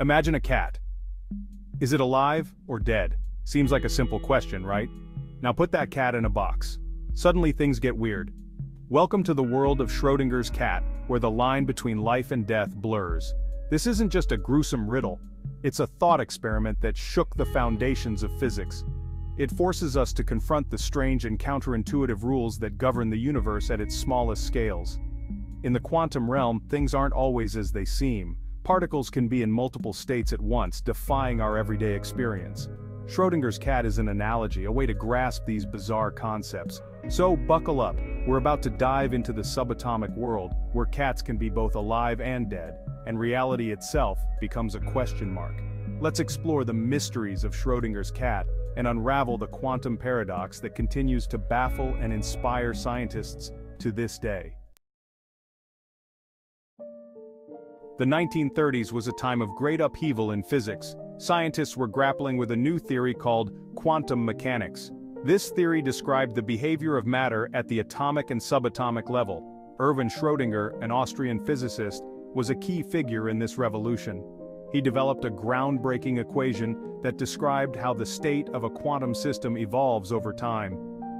Imagine a cat. Is it alive or dead? Seems like a simple question, right? Now put that cat in a box. Suddenly things get weird. Welcome to the world of Schrodinger's cat, where the line between life and death blurs. This isn't just a gruesome riddle, it's a thought experiment that shook the foundations of physics. It forces us to confront the strange and counterintuitive rules that govern the universe at its smallest scales. In the quantum realm, things aren't always as they seem. Particles can be in multiple states at once, defying our everyday experience. Schrodinger's cat is an analogy, a way to grasp these bizarre concepts. So, buckle up, we're about to dive into the subatomic world, where cats can be both alive and dead, and reality itself becomes a question mark. Let's explore the mysteries of Schrodinger's cat, and unravel the quantum paradox that continues to baffle and inspire scientists to this day. The 1930s was a time of great upheaval in physics. Scientists were grappling with a new theory called quantum mechanics. This theory described the behavior of matter at the atomic and subatomic level. Erwin Schrödinger, an Austrian physicist, was a key figure in this revolution. He developed a groundbreaking equation that described how the state of a quantum system evolves over time.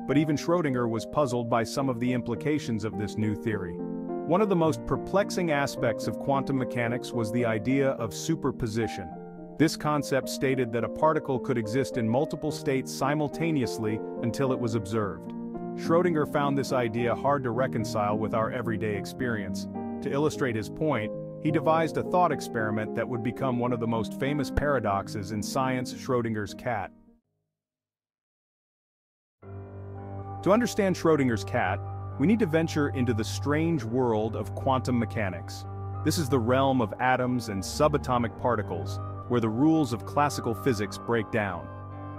But even Schrödinger was puzzled by some of the implications of this new theory. One of the most perplexing aspects of quantum mechanics was the idea of superposition. This concept stated that a particle could exist in multiple states simultaneously until it was observed. Schrödinger found this idea hard to reconcile with our everyday experience. To illustrate his point, he devised a thought experiment that would become one of the most famous paradoxes in science Schrödinger's cat. To understand Schrödinger's cat, we need to venture into the strange world of quantum mechanics. This is the realm of atoms and subatomic particles, where the rules of classical physics break down.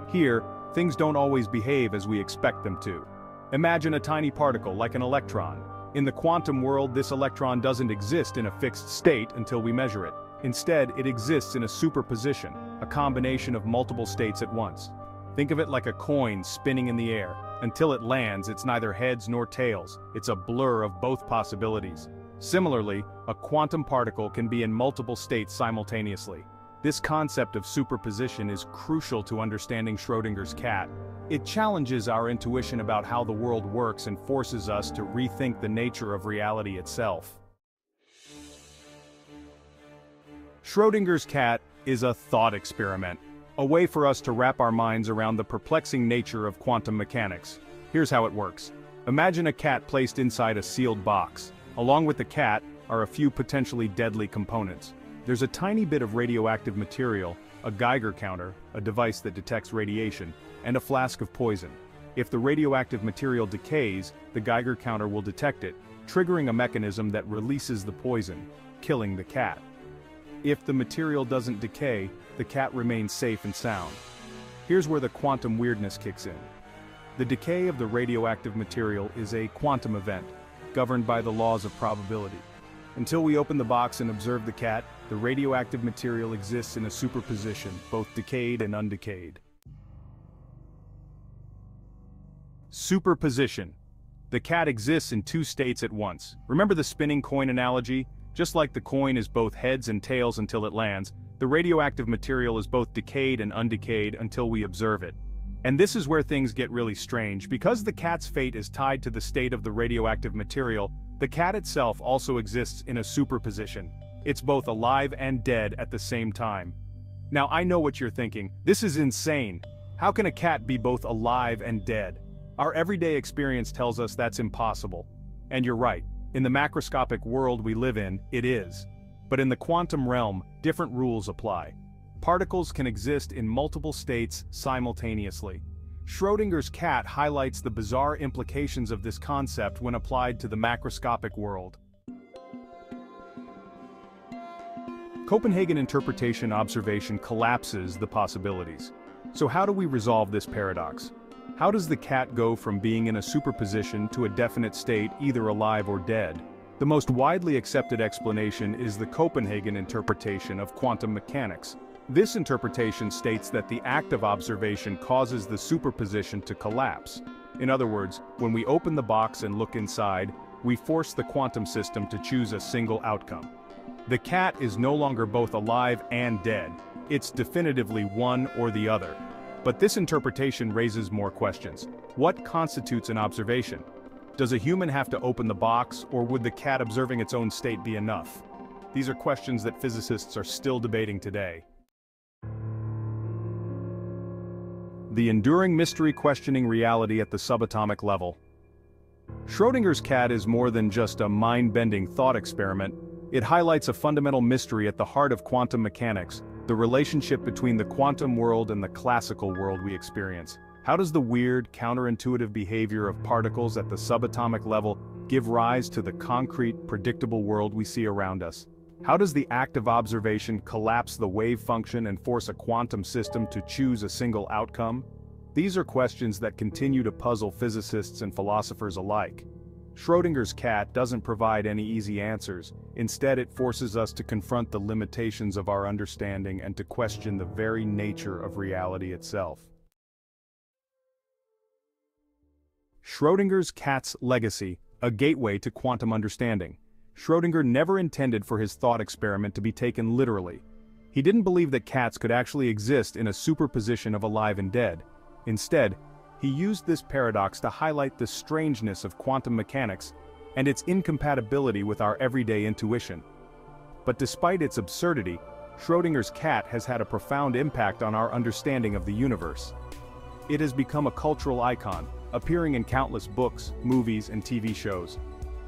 Here, things don't always behave as we expect them to. Imagine a tiny particle like an electron, in the quantum world this electron doesn't exist in a fixed state until we measure it. Instead, it exists in a superposition, a combination of multiple states at once. Think of it like a coin spinning in the air. Until it lands, it's neither heads nor tails, it's a blur of both possibilities. Similarly, a quantum particle can be in multiple states simultaneously. This concept of superposition is crucial to understanding Schrödinger's cat, it challenges our intuition about how the world works and forces us to rethink the nature of reality itself. Schrödinger's cat is a thought experiment, a way for us to wrap our minds around the perplexing nature of quantum mechanics. Here's how it works. Imagine a cat placed inside a sealed box. Along with the cat are a few potentially deadly components. There's a tiny bit of radioactive material, a Geiger counter, a device that detects radiation, and a flask of poison. If the radioactive material decays, the Geiger counter will detect it, triggering a mechanism that releases the poison, killing the cat. If the material doesn't decay, the cat remains safe and sound. Here's where the quantum weirdness kicks in. The decay of the radioactive material is a quantum event, governed by the laws of probability. Until we open the box and observe the cat, the radioactive material exists in a superposition, both decayed and undecayed. Superposition. The cat exists in two states at once. Remember the spinning coin analogy? Just like the coin is both heads and tails until it lands, the radioactive material is both decayed and undecayed until we observe it. And this is where things get really strange, because the cat's fate is tied to the state of the radioactive material, the cat itself also exists in a superposition. It's both alive and dead at the same time. Now I know what you're thinking, this is insane. How can a cat be both alive and dead? Our everyday experience tells us that's impossible. And you're right, in the macroscopic world we live in, it is. But in the quantum realm, different rules apply. Particles can exist in multiple states simultaneously. Schrodinger's cat highlights the bizarre implications of this concept when applied to the macroscopic world. Copenhagen interpretation observation collapses the possibilities. So how do we resolve this paradox? How does the cat go from being in a superposition to a definite state either alive or dead? The most widely accepted explanation is the Copenhagen interpretation of quantum mechanics. This interpretation states that the act of observation causes the superposition to collapse. In other words, when we open the box and look inside, we force the quantum system to choose a single outcome. The cat is no longer both alive and dead. It's definitively one or the other. But this interpretation raises more questions. What constitutes an observation? Does a human have to open the box, or would the cat observing its own state be enough? These are questions that physicists are still debating today. The enduring mystery questioning reality at the subatomic level. Schrodinger's cat is more than just a mind-bending thought experiment, it highlights a fundamental mystery at the heart of quantum mechanics, the relationship between the quantum world and the classical world we experience. How does the weird, counterintuitive behavior of particles at the subatomic level give rise to the concrete, predictable world we see around us? How does the act of observation collapse the wave function and force a quantum system to choose a single outcome? These are questions that continue to puzzle physicists and philosophers alike. Schrodinger's cat doesn't provide any easy answers, instead it forces us to confront the limitations of our understanding and to question the very nature of reality itself. Schrodinger's cat's legacy, a gateway to quantum understanding. Schrodinger never intended for his thought experiment to be taken literally. He didn't believe that cats could actually exist in a superposition of alive and dead. Instead, he used this paradox to highlight the strangeness of quantum mechanics and its incompatibility with our everyday intuition. But despite its absurdity, Schrodinger's cat has had a profound impact on our understanding of the universe. It has become a cultural icon, appearing in countless books, movies, and TV shows.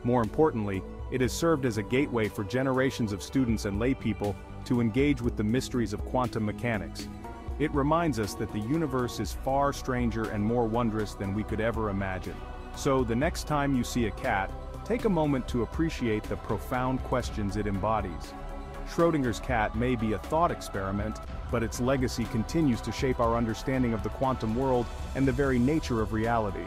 More importantly, it has served as a gateway for generations of students and laypeople to engage with the mysteries of quantum mechanics. It reminds us that the universe is far stranger and more wondrous than we could ever imagine. So the next time you see a cat, take a moment to appreciate the profound questions it embodies. Schrodinger's cat may be a thought experiment, but its legacy continues to shape our understanding of the quantum world and the very nature of reality.